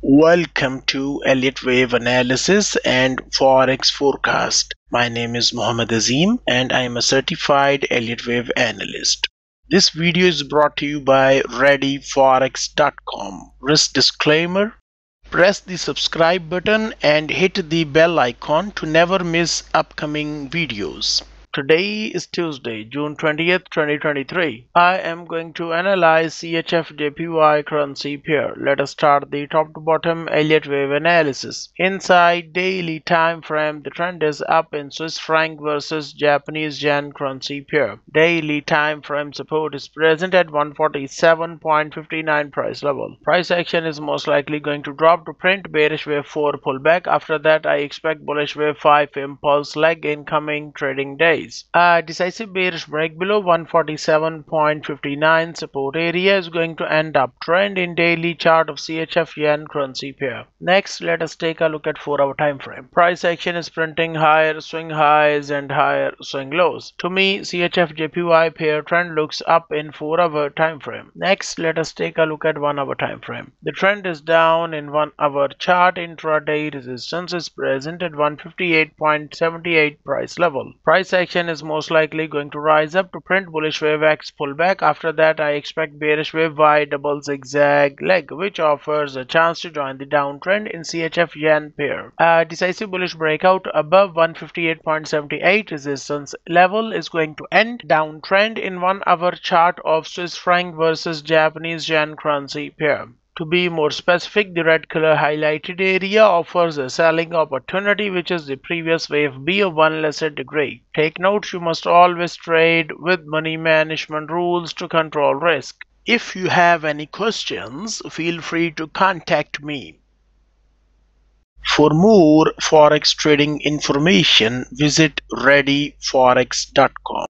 Welcome to Elliott Wave Analysis and Forex Forecast. My name is Mohammad Azim and I am a certified Elliott Wave analyst. This video is brought to you by ReadyForex.com. Risk disclaimer Press the subscribe button and hit the bell icon to never miss upcoming videos. Today is Tuesday, June 20th, 2023. I am going to analyze CHF JPY currency pair. Let us start the top to bottom Elliott wave analysis. Inside daily time frame, the trend is up in Swiss franc versus Japanese yen currency pair. Daily time frame support is present at 147.59 price level. Price action is most likely going to drop to print bearish wave 4 pullback. After that, I expect bullish wave 5 impulse leg in coming trading days A decisive bearish break below 147.59 support area is going to end up trend in daily chart of CHF yen currency pair. Next, let us take a look at 4 hour time frame. Price action is printing higher swing highs and higher swing lows. To me, CHF JPY pair trend looks up in 4 hour time frame. Next, let us take a look at 1 hour time frame. The trend is down in 1 hour chart. Intraday resistance is present at 158.78 price level. Price action is most likely going to rise up to print bullish wave X pullback. After that, I expect bearish wave Y double zigzag leg, which offers a chance to join the downtrend in CHF yen pair. A decisive bullish breakout above 158.78 resistance level is going to end downtrend in one hour chart of Swiss franc versus Japanese yen currency pair. To be more specific, the red color highlighted area offers a selling opportunity which is the previous wave B of one lesser degree. Take note you must always trade with money management rules to control risk. If you have any questions, feel free to contact me. For more forex trading information, visit readyforex.com.